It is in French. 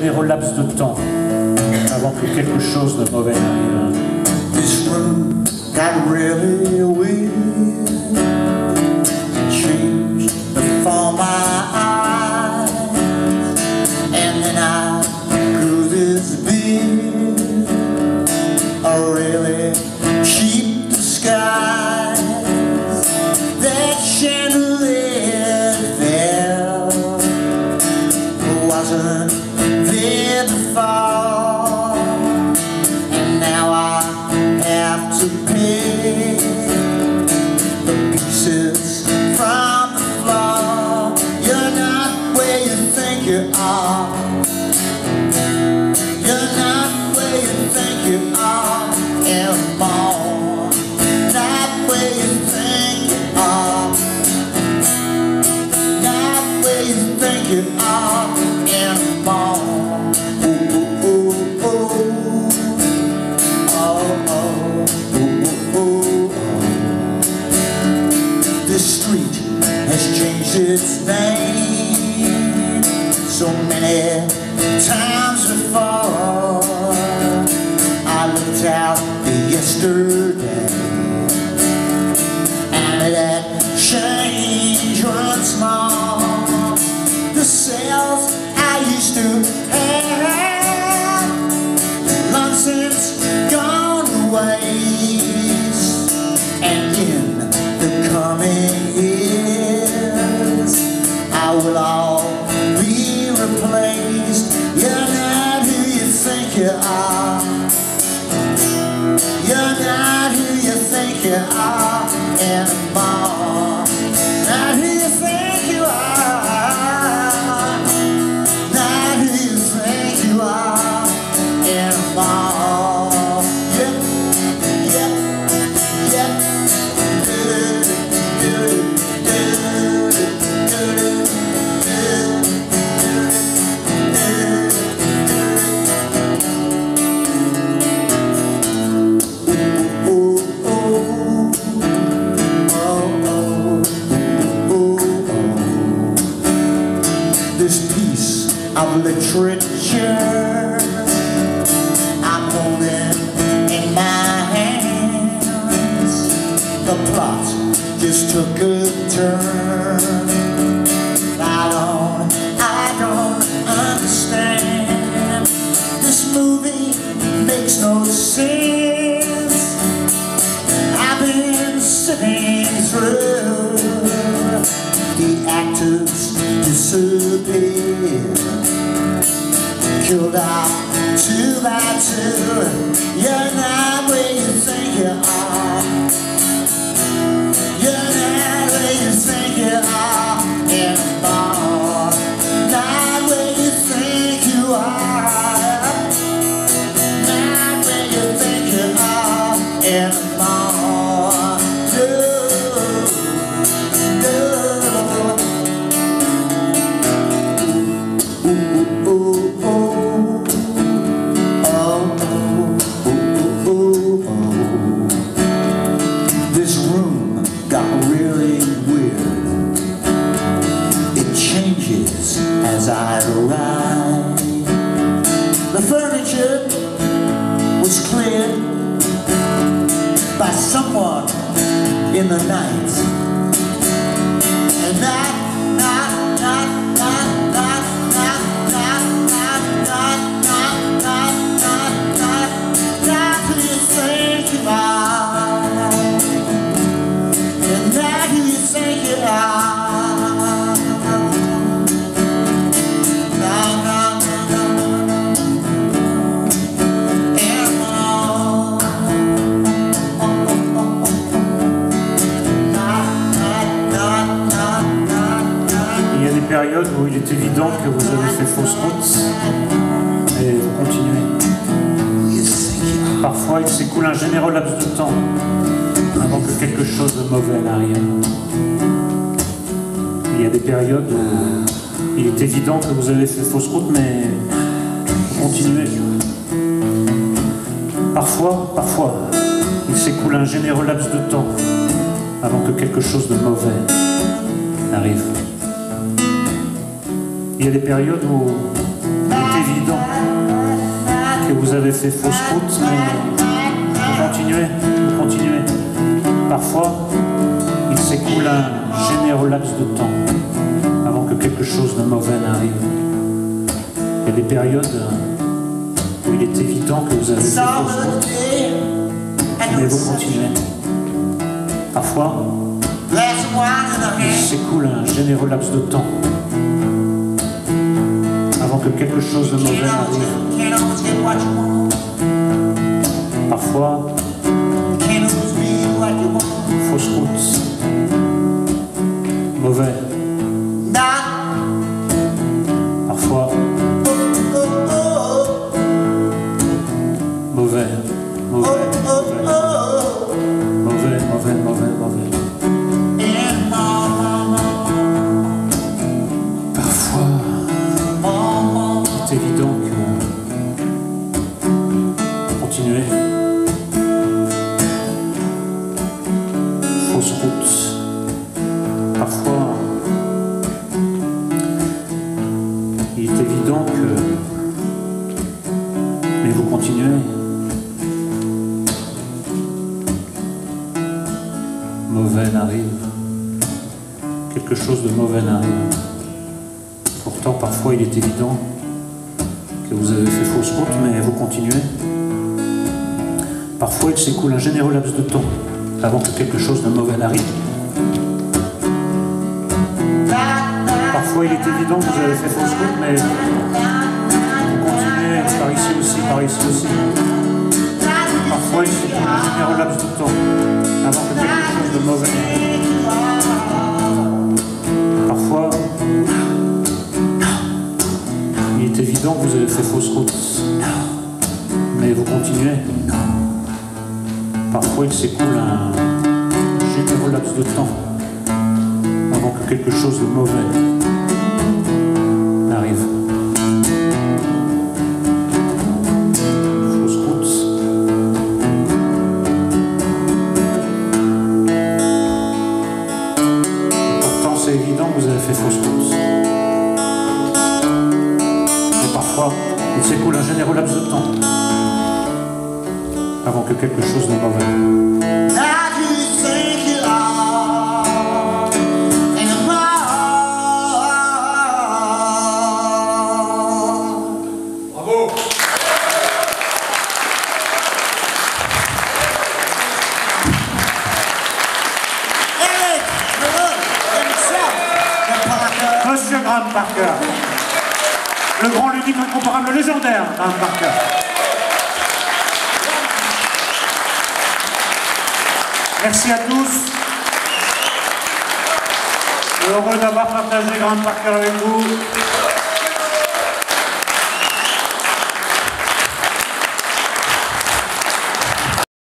Numéro laps de temps, avant que quelque chose de mauvais n'arrive. out yesterday. literature I'm holding in my hands. The plot just took a turn. I don't, I don't understand. This movie makes no you got two by two période où il est évident que vous avez fait fausse route et vous continuez. Parfois, il s'écoule un généreux laps de temps avant que quelque chose de mauvais n'arrive. Il y a des périodes où il est évident que vous avez fait fausse route, mais vous continuez. Parfois, parfois, il s'écoule un généreux laps de temps avant que quelque chose de mauvais n'arrive. Il y a des périodes où il est évident que vous avez fait fausse route, mais vous continuez, continuez. Parfois, il s'écoule un généreux laps de temps avant que quelque chose de mauvais n'arrive. Il y a des périodes où il est évident que vous avez fait fausse route, mais vous continuez. Parfois, il s'écoule un généreux laps de temps avant que quelque chose de mauvais n'arrive. Parfois, fausse route, mauvais. Mauvais n'arrive. Quelque chose de mauvais n'arrive. Pourtant, parfois, il est évident que vous avez fait fausse route, mais vous continuez. Parfois, il s'écoule un généreux laps de temps avant que quelque chose de mauvais n'arrive. Parfois, il est évident que vous avez fait fausse route, mais vous continuez par ici Parfois, il s'écoule un généreux laps de temps que quelque chose de mauvais. Parfois, il est évident que vous avez fait fausse route, mais vous continuez. Parfois, il s'écoule un généreux laps de temps avant que quelque chose de mauvais avant que quelque chose de mauvais. Bravo Monsieur Graham Parker, le grand, l'unique, incomparable, légendaire Graham Parker. Merci à tous. Heureux d'avoir partagé Graham Parker avec vous.